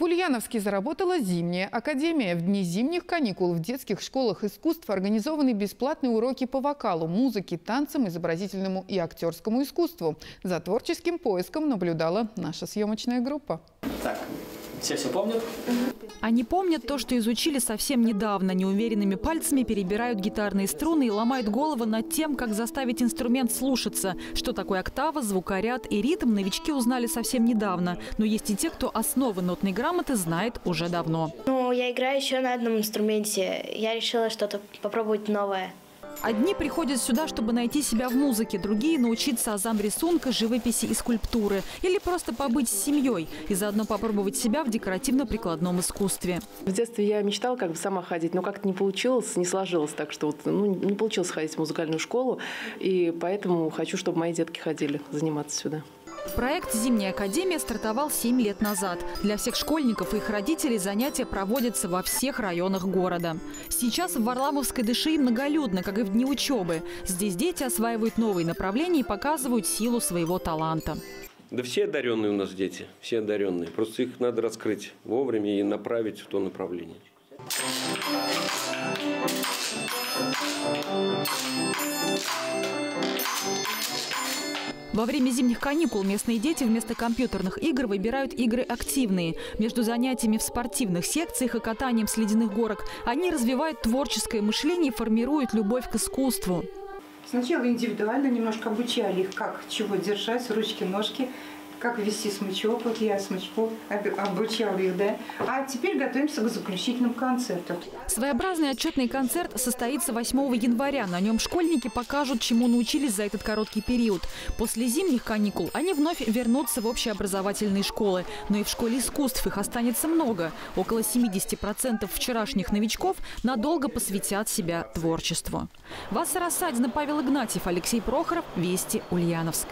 В Ульяновске заработала зимняя академия. В дни зимних каникул в детских школах искусств организованы бесплатные уроки по вокалу, музыке, танцам, изобразительному и актерскому искусству. За творческим поиском наблюдала наша съемочная группа. Так, все все помнят? Они помнят то, что изучили совсем недавно. Неуверенными пальцами перебирают гитарные струны и ломают голову над тем, как заставить инструмент слушаться. Что такое октава, звукоряд и ритм, новички узнали совсем недавно. Но есть и те, кто основы нотной грамоты знает уже давно. Ну, я играю еще на одном инструменте. Я решила что-то попробовать новое. Одни приходят сюда, чтобы найти себя в музыке, другие – научиться азам рисунка, живописи и скульптуры. Или просто побыть с семьей и заодно попробовать себя в декоративно-прикладном искусстве. В детстве я мечтала как бы сама ходить, но как-то не получилось, не сложилось так, что вот, ну, не получилось ходить в музыкальную школу. И поэтому хочу, чтобы мои детки ходили заниматься сюда. Проект «Зимняя академия» стартовал 7 лет назад. Для всех школьников и их родителей занятия проводятся во всех районах города. Сейчас в Варламовской дыши многолюдно, как и в дни учебы. Здесь дети осваивают новые направления и показывают силу своего таланта. Да все одаренные у нас дети, все одаренные. Просто их надо раскрыть вовремя и направить в то направление. Во время зимних каникул местные дети вместо компьютерных игр выбирают игры активные. Между занятиями в спортивных секциях и катанием с ледяных горок они развивают творческое мышление и формируют любовь к искусству. Сначала индивидуально немножко обучали их, как чего держать, ручки, ножки, как вести смычок. Вот я смычку обучала их, да. А теперь готовимся к заключительному концерту. Своеобразный отчетный концерт состоится 8 января. На нем школьники покажут, чему научились за этот короткий период. После зимних каникул они вновь вернутся в общеобразовательные школы. Но и в школе искусств их останется много. Около 70% вчерашних новичков надолго посвятят себя творчеству. Васса Рассадина, Павел Игнатьев, Алексей Прохоров. Вести, Ульяновск.